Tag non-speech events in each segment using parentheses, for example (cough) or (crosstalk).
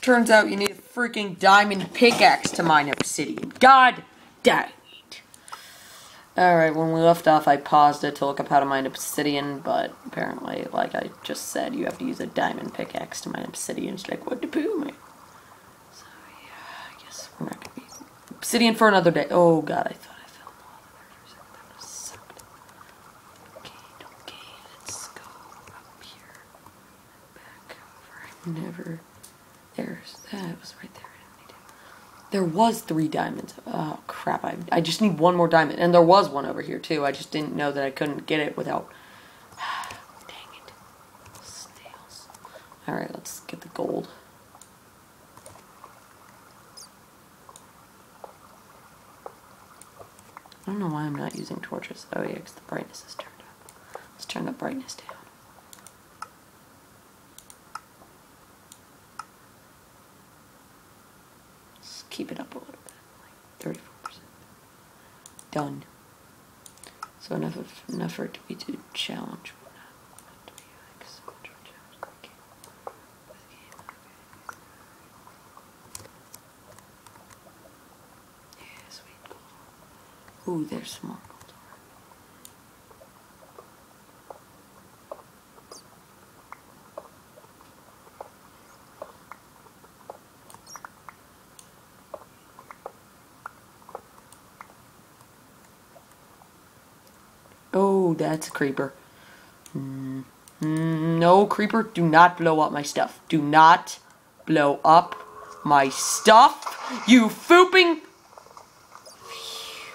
Turns out you need a freaking diamond pickaxe to mine obsidian. God damn it. Alright, when we left off, I paused it to look up how to mine obsidian, but apparently, like I just said, you have to use a diamond pickaxe to mine obsidian. It's like, what the poo, man? So, yeah, I guess we're not gonna be obsidian for another day. Oh, God, I thought I fell in would've sucked. Okay, okay, let's go up here. Back over. I never... There's that. Was right there. There was three diamonds. Oh crap! I I just need one more diamond, and there was one over here too. I just didn't know that I couldn't get it without. (sighs) Dang it! Snails. All right, let's get the gold. I don't know why I'm not using torches. Oh yeah, because the brightness is turned up. Let's turn the brightness down. Just keep it up a little bit, like 34%. Done. So enough of enough for it to be to challenge. Ooh, there's some more gold. Oh, that's a creeper. Mm, no, creeper, do not blow up my stuff. Do not blow up my stuff. You fooping. Phew,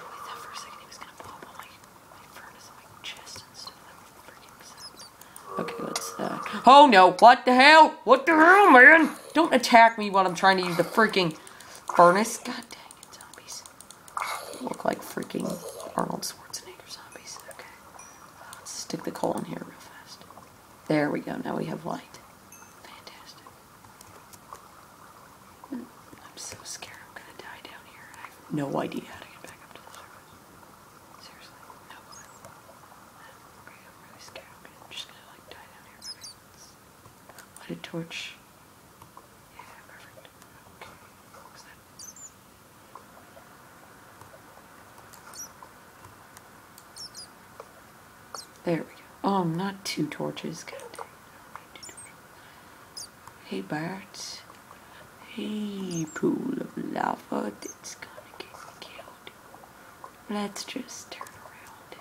I thought for a second he was gonna blow up all my, my furnace and my chest and stuff. That would freaking suck. Okay, let's. Uh... Oh no! What the hell? What the hell, man? Don't attack me while I'm trying to use the freaking furnace. God dang it, zombies! Look like freaking Arnold Schwarzenegger zombies. Okay, let's stick the coal in here real fast. There we go. Now we have light. Fantastic. Hmm, I'm so scared I'm gonna die down here. I have no idea how to get back up to the surface. Seriously, no. I'm really scared. I'm just gonna like die down here. Okay, light a torch. Yeah, perfect. Okay, what was that? There we go. Oh, not two torches. God. Hey, Bart. Hey, pool of lava that's gonna get killed. Let's just turn around.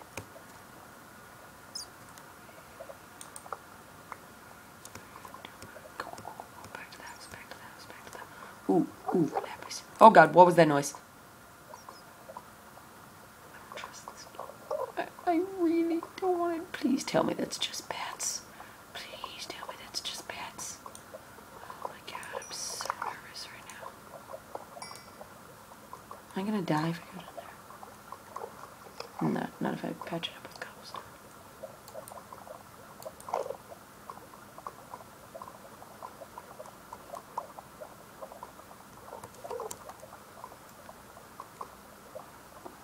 Back to the house, back to the house, back to the house. Ooh, ooh. Oh god, what was that noise? I don't trust this. I, I really don't want it. Please tell me that's just bats. Please tell me that's just bats. Oh my god, I'm so nervous right now. Am I gonna die if I go down there? Not, not if I patch it up with cobblestone.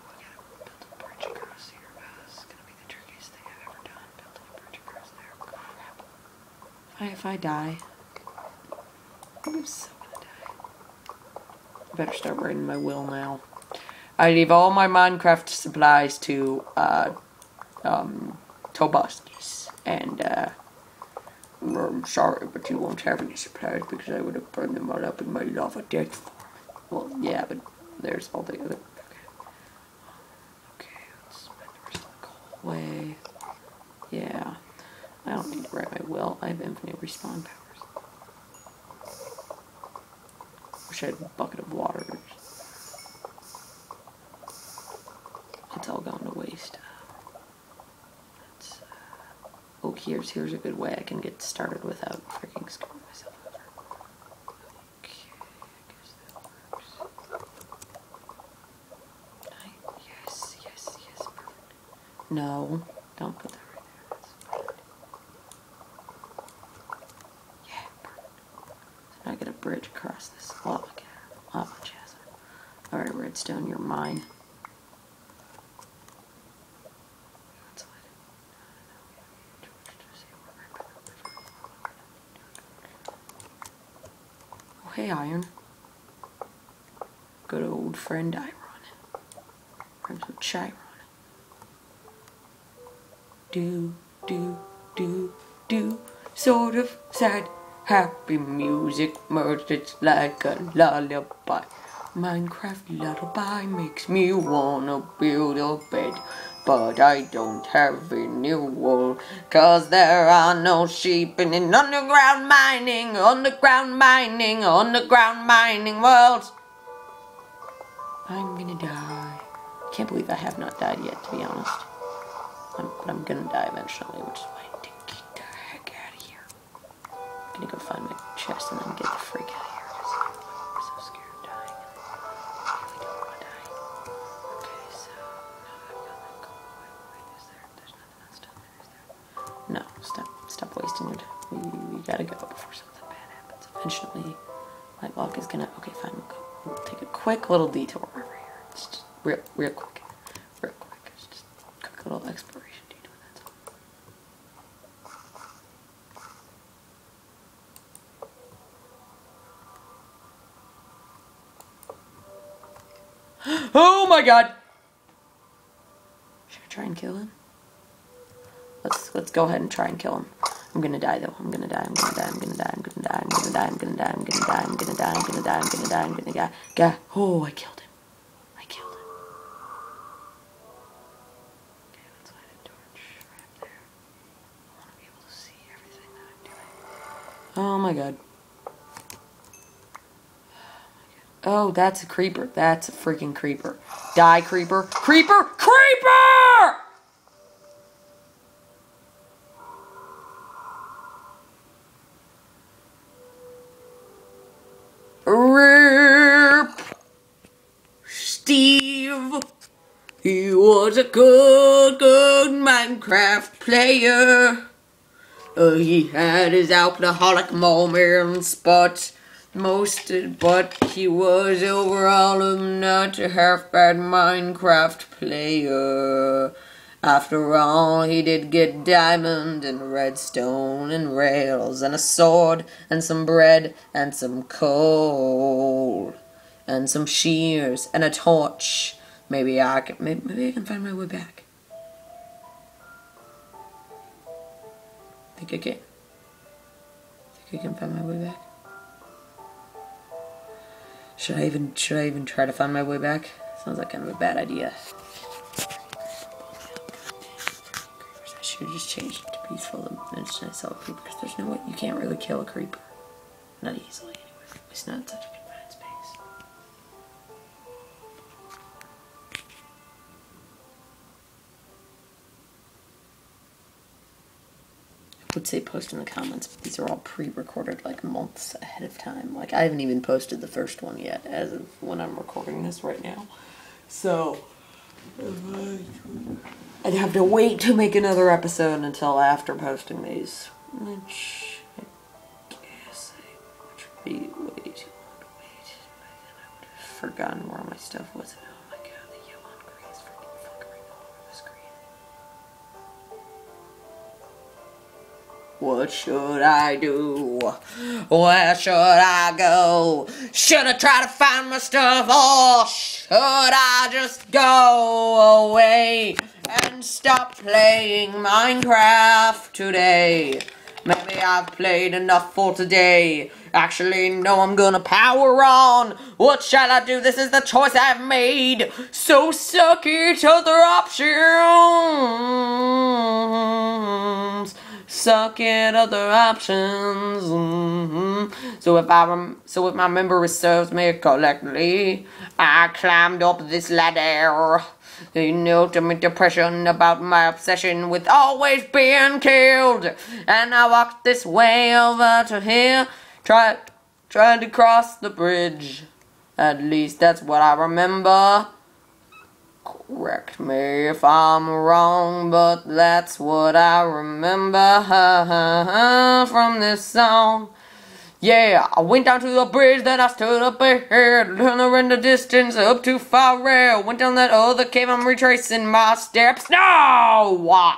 I gotta build a bridge across here. Oh, this is gonna be the trickiest thing I've ever done. Building a bridge across there. Crap. If I, die, I'm so gonna die. Better start writing my will now. I leave all my Minecraft supplies to uh, um, and uh, I'm sorry, but you won't have any supplies because I would have burned them all up in my lava death. Well, yeah, but there's all the other. Okay. Okay, let's spend the rest of the coal away. Yeah. I don't need to write my will. I have infinite respawn powers. Wish I had a bucket of water. It's all gone to waste. Let's, uh, oh, here's here's a good way I can get started without freaking screwing myself over. No, don't put that right there. That's perfect. Yeah, perfect. So now I get a bridge across this lava, ca- lava chasm. Alright, redstone, you're mine. Let's let it- no, no, we don't need to see what we're right back up there. Oh, hey, Iron. Good old friend Iron. Friends with Chiron. Do, do, do, do. Sort of sad, happy music merged. It's like a lullaby. Minecraft lullaby makes me wanna build a bed. But I don't have any wool, cause there are no sheep in an underground mining, underground mining, underground mining world. I'm gonna die. Can't believe I have not died yet, to be honest. I'm, but I'm gonna die eventually, which is why I need to get the heck out of here. I'm gonna go find my chest and then get the freak out luck is gonna. Okay, fine. We'll go. Take a quick little detour over here. It's just real, real quick, real quick. It's just a quick little exploration detour. That's all. (gasps) Oh my god! Should I try and kill him? Let's let's go ahead and try and kill him. I'm gonna die though. I'm gonna die. I'm gonna die. I'm gonna die. I'm gonna die. I'm gonna die. I'm gonna die. I'm gonna die. I'm gonna die. I'm gonna die. I'm gonna die. I'm gonna die. Yeah. Oh, I killed him. I killed him. Okay, let's light a torch right there. I want to be able to see everything that I'm doing. Oh my god. Oh, that's a creeper. That's a freaking creeper. Die, creeper. Creeper! Creeper! He was a good, good Minecraft player. Uh, he had his alcoholic moments, but most, but he was overall not a half bad Minecraft player. After all, he did get diamond and redstone and rails and a sword and some bread and some coal and some shears and a torch. Maybe I can, maybe, maybe I can find my way back. Think I can. Think I can find my way back. Should I even should I even try to find my way back? Sounds like kind of a bad idea. I should just changed it to peaceful and I a there's no way you can't really kill a creeper. Not easily anyway. It's not such would say post in the comments, but these are all pre-recorded like months ahead of time. Like I haven't even posted the first one yet as of when I'm recording this right now. So I'd have to wait to make another episode until after posting these. Which I guess I would be way too long to wait. Then I would have forgotten where my stuff was. What should I do? Where should I go? Should I try to find my stuff or should I just go away and stop playing Minecraft today? Maybe I've played enough for today. Actually, no, I'm gonna power on. What shall I do? This is the choice I've made. So suck each other options suck at other options. mhm. So if I rem- so if my memory serves me correctly, I climbed up this ladder. You know, to me depression about my obsession with always being killed. And I walked this way over to here, tried tried to cross the bridge. At least that's what I remember. Correct me if I'm wrong, but that's what I remember from this song. Yeah, I went down to the bridge, then I stood up ahead, learner in the distance, up too far rail. Went down that other cave, I'm retracing my steps. No!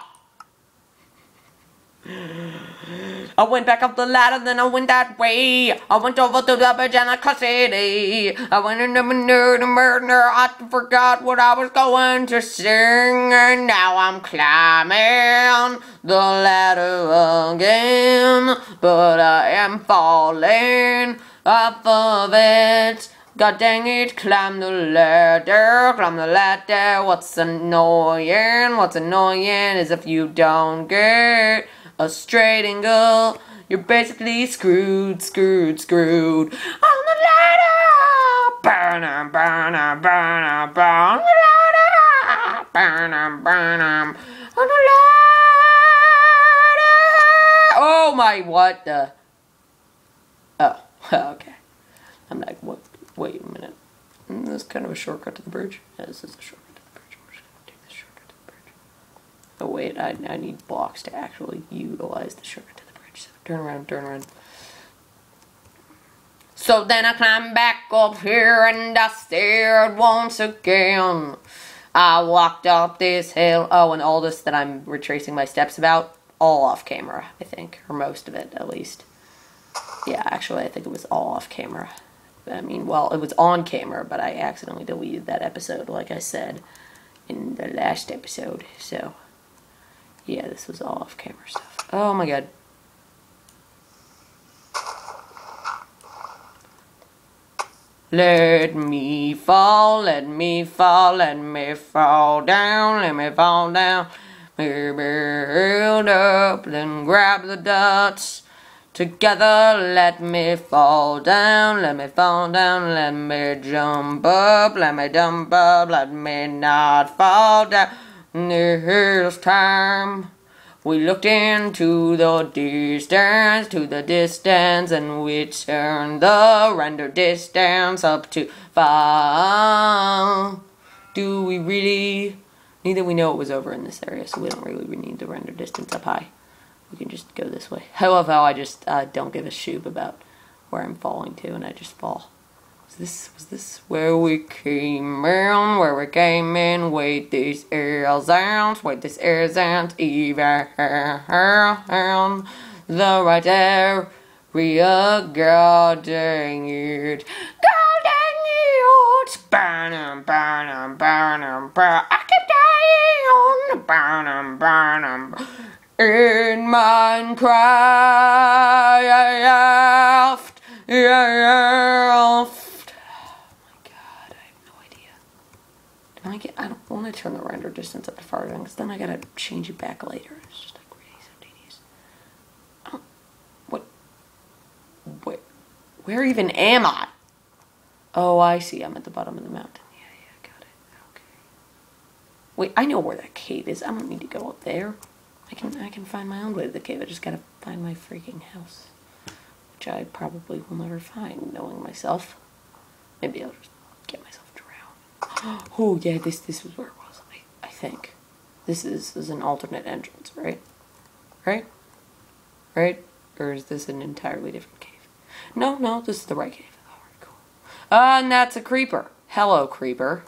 I went back up the ladder, then I went that way. I went over to the bridge and I went in the murder, murder. I forgot what I was going to sing, and now I'm climbing the ladder again. But I am falling off of it. God dang it, climb the ladder, climb the ladder. What's annoying? What's annoying is if you don't get a straight angle, you're basically screwed, screwed, screwed. On the ladder! Burn 'em, burn 'em, burn em, burn the ladder! Burn 'em, burn 'em. On the ladder! Oh my, what the? Oh, (laughs) okay. I'm like, what? Wait a minute. Isn't this kind of a shortcut to the bridge? Yeah, this is a shortcut to the bridge. I'm just gonna take this shortcut to the bridge. Oh wait, I, I need blocks to actually utilize the shortcut to the bridge. So turn around, turn around. So then I climbed back up here and I stared once again. I walked up this hill. Oh, and all this that I'm retracing my steps about, all off camera, I think, or most of it at least. Yeah, actually, I think it was all off camera. I mean, well, it was on camera, but I accidentally deleted that episode, like I said in the last episode. So, yeah, this was all off camera stuff. Oh my god. Let me fall, let me fall, let me fall down, let me fall down. Maybe hold up, then grab the dots. Together, let me fall down, let me fall down, let me jump up, let me jump up, let me not fall down. This time, we looked into the distance, to the distance, and we turned the render distance up to five. Do we really? Neither we know it was over in this area, so we don't really need the render distance up high we can just go this way. I love how I just uh, don't give a shoot about where I'm falling to, and I just fall. Was this was this where we came in? Where we came in? Wait, this air sounds. Wait, this air sounds even the right area. God dang it! God dang it! Burn 'em, burn 'em, burn. I keep dying. on the Burn 'em, burn 'em in Minecraft. Oh my god, I have no idea. Do I get? I don't want to turn the render distance up to far because then I gotta change it back later. It's just like really so tedious. Oh, what? Where? Where even am I? Oh, I see. I'm at the bottom of the mountain. Yeah, yeah, got it. Okay. Wait, I know where that cave is. I don't need to go up there. I can I can find my own way to the cave. I just gotta find my freaking house. Which I probably will never find, knowing myself. Maybe I'll just get myself drowned. (gasps) Oh yeah, this this was where think. This is, is an alternate entrance, right? Right? Right? Or is this an entirely different cave? No, no, this is the right cave. Alright, cool. Uh, and that's a creeper. Hello, creeper.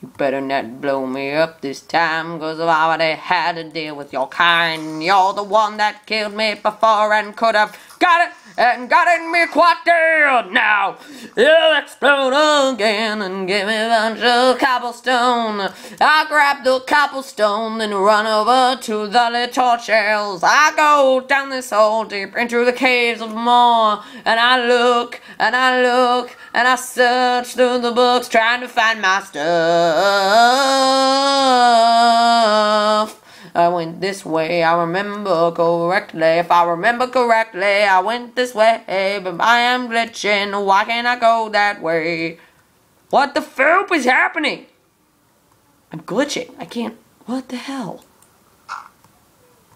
You better not blow me up this time, cause I've already had to deal with your kind. You're the one that killed me before and could have got it and gotten me quite dead. Now, you'll explode again and give me a bunch of cobblestone. I grab the cobblestone and run over to the little shells. I go down this hole deep into the caves of more, and I look and I look and I search through the books trying to find my stuff. I went this way, I remember correctly. If I remember correctly, I went this way, but I am glitching. Why can't I go that way? What the foop is happening? I'm glitching. I can't. What the hell?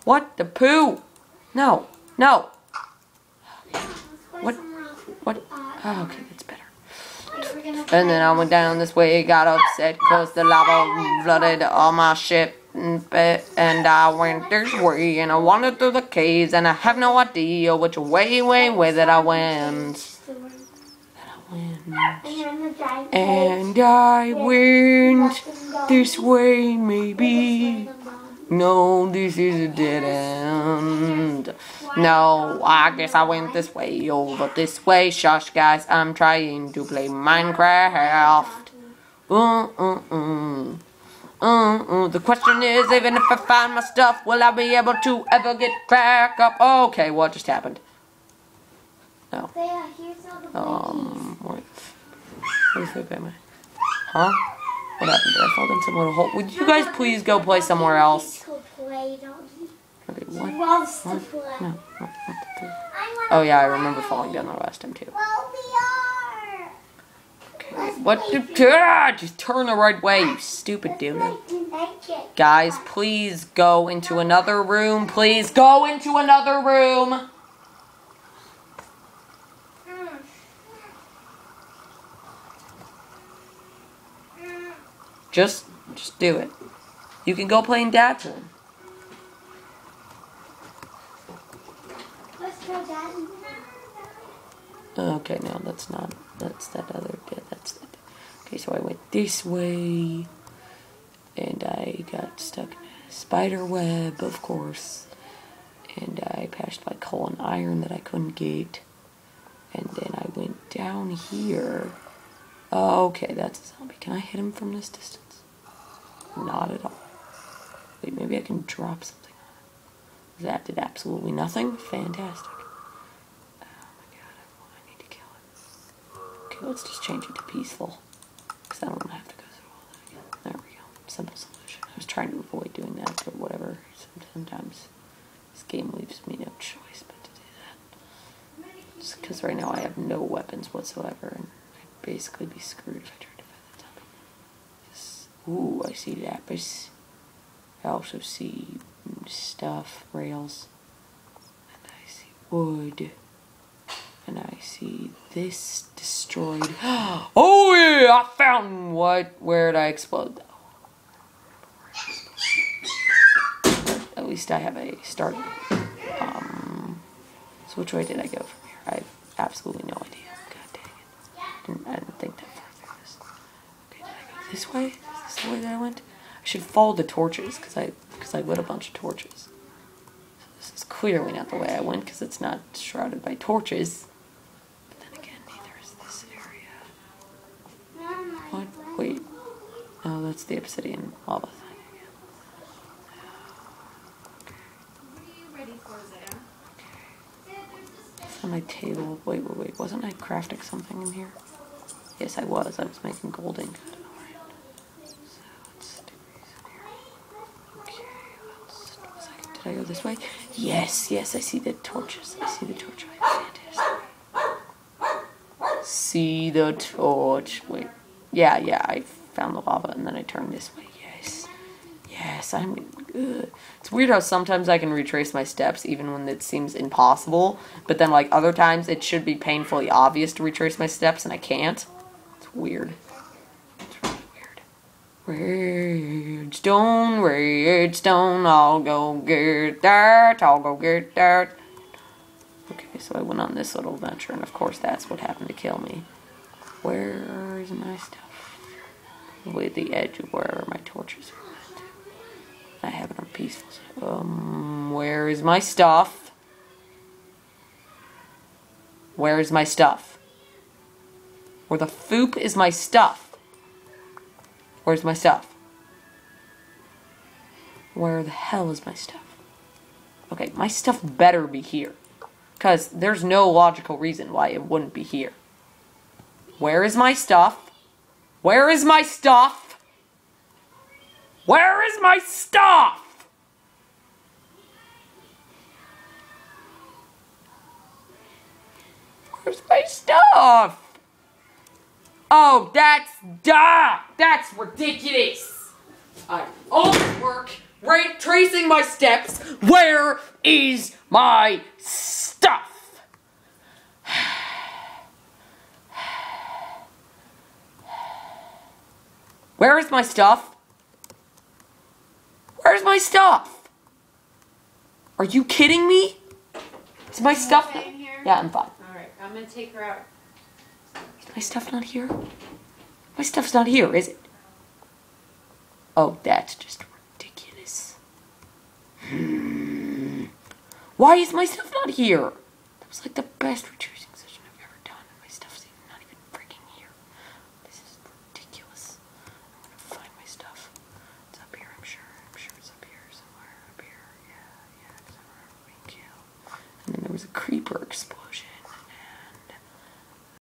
What the poo? No, no. What? What? Oh, okay, that's better. And then I went down this way, got upset because the lava flooded all my ship. And I went this way, and I wandered through the caves, and I have no idea which way, way, way that I went. And I went this way, maybe. No, this is a dead end. No, I guess I went this way, over this way. Shush, guys, I'm trying to play Minecraft. Uh, uh, uh. Uh, uh. The question is, even if I find my stuff, will I be able to ever get back up? Okay, what just happened? No. There, here's all the Um, what? What is it, Batman? Huh? What happened? Did I fall down some little hole? Would you guys please go play somewhere else? Go play, don't you? Okay, what? What? No, not, not the thing. I wanna Oh yeah, I remember falling down there last time too. What? The, ah, just turn the right way, you stupid dude. Like to make it. Guys, please go into another room. Please go into another room. Just, just do it. You can go play in Dad's room. Let's go, Daddy. Okay, no, that's not. That's that other. bit. that's that. Okay, so I went this way, and I got stuck in a spider web, of course, and I passed by coal and iron that I couldn't get, and then I went down here. Oh, okay, that's a zombie. Can I hit him from this distance? Not at all. Wait, maybe I can drop something on him. That did absolutely nothing. Fantastic. Oh my god, I, I need to kill it. Okay, let's just change it to peaceful. Because I don't want to have to go through all that again. There we go. Simple solution. I was trying to avoid doing that, but whatever. Sometimes this game leaves me no choice but to do that. Just because right now I have no weapons whatsoever, and I'd basically be screwed if I tried to find that zombie. Yes. Ooh, I see lapis. I also see stuff, rails. And I see wood. And I see this destroyed. (gasps) Oh yeah, I found what? Where did I explode? At least I have a start. Um, so which way did I go from here? I have absolutely no idea. God dang it! I didn't, I didn't think that far through this. Okay, did I go this way? Is this the way that I went? I should follow the torches because I because I lit a bunch of torches. So this is clearly not the way I went because it's not shrouded by torches. But then again, neither is this area. Mama, What? Wait. Oh, uh, that's the obsidian lava thing ready for Zaya? again. On my table. Wait, wait, wait. Wasn't I crafting something in here? Yes, I was. I was making gold Did I go this way? Yes, yes, I see the torches. I see the torch. See the torch. Wait. Yeah, yeah, I found the lava and then I turned this way. Yes. Yes, I'm good. It's weird how sometimes I can retrace my steps even when it seems impossible, but then like other times it should be painfully obvious to retrace my steps and I can't. It's weird. Weird. Redstone, redstone, I'll go get that, I'll go get that. Okay, so I went on this little adventure, and of course that's what happened to kill me. Where is my stuff? With the edge of wherever my torches at. I have it on peaceful. Um, where is my stuff? Where is my stuff? Where the foop is my stuff? Where's my stuff? Where the hell is my stuff? Okay, my stuff better be here. Because there's no logical reason why it wouldn't be here. Where is my stuff? Where is my stuff? Where is my stuff? Where's my stuff? Oh, that's duh! That's ridiculous! I always work right tracing my steps. Where is my stuff? Where is my stuff? Where's my stuff? Are you kidding me? Is my stuff? in here? Yeah, I'm fine. Alright, I'm gonna take her out. Is my stuff not here? My stuff's not here, is it? Oh, that's just ridiculous. Hmm. Why is my stuff not here? That was like the best retracing session I've ever done, and my stuff's even not even freaking here. This is ridiculous. I'm gonna find my stuff. It's up here, I'm sure. I'm sure it's up here somewhere.